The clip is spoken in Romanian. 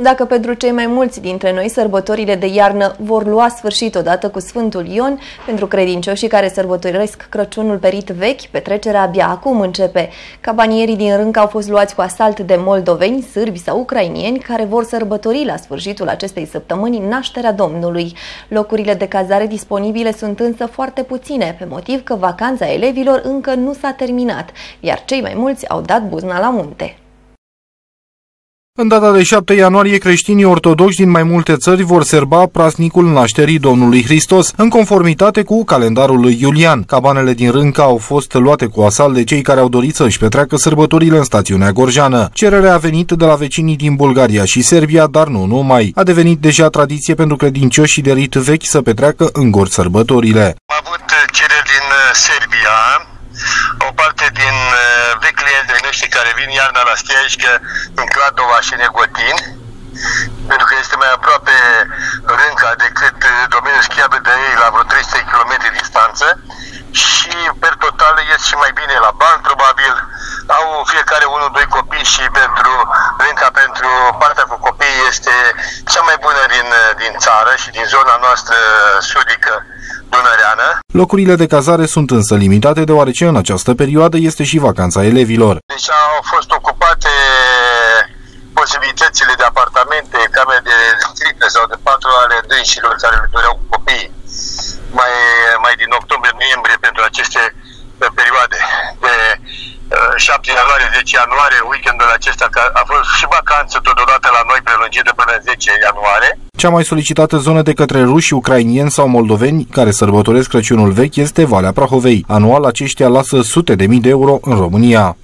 Dacă pentru cei mai mulți dintre noi sărbătorile de iarnă vor lua sfârșit odată cu Sfântul Ion, pentru credincioșii care sărbătoresc Crăciunul perit vechi, petrecerea abia acum începe. Cabanierii din Rânca au fost luați cu asalt de moldoveni, sârbi sau ucrainieni care vor sărbători la sfârșitul acestei săptămâni nașterea Domnului. Locurile de cazare disponibile sunt însă foarte puține, pe motiv că vacanța elevilor încă nu s-a terminat, iar cei mai mulți au dat buzna la munte. În data de 7 ianuarie, creștinii ortodoxi din mai multe țări vor serba prasnicul nașterii Domnului Hristos, în conformitate cu calendarul lui Iulian. Cabanele din Rânca au fost luate cu asal de cei care au dorit să-și petreacă sărbătorile în stațiunea Gorjană. Cererea a venit de la vecinii din Bulgaria și Serbia, dar nu numai. A devenit deja tradiție pentru credincioșii de rit vechi să petreacă în gor sărbătorile. Am avut cereri din uh, Serbia, o parte din uh, vechi clienți de noștri care vin iarna la Stiașcă în Cladova și Negotin, pentru că este mai aproape Rânca decât uh, domeniul schiabil de ei la vreo 300 km distanță și per total ies și mai bine la bani, probabil au fiecare unul, doi copii și pentru Rânca, pentru partea cu copii este cea mai bună din, uh, din țară și din zona noastră sudică dunăreană. Locurile de cazare sunt însă limitate deoarece în această perioadă este și vacanța elevilor. Deci au fost ocupate posibilitățile de apartamente, camere de restricte sau de patru ale dânșilor care le doreau cu copiii mai, mai din octombrie-noiembrie pentru aceste perioade de 7 ianuarie, 10 ianuarie, weekendul acesta, că a fost și vacanță totodată la noi prelungită până 10 ianuarie. Cea mai solicitată zonă de către ruși, ucrainieni sau moldoveni care sărbătoresc Crăciunul vechi este Valea Prahovei. Anual aceștia lasă sute de mii de euro în România.